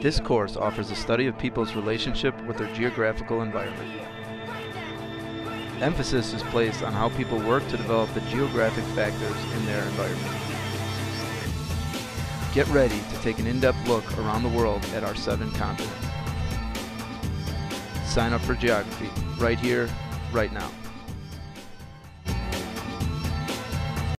This course offers a study of people's relationship with their geographical environment. Emphasis is placed on how people work to develop the geographic factors in their environment. Get ready to take an in-depth look around the world at our seven continents. Sign up for geography right here, right now.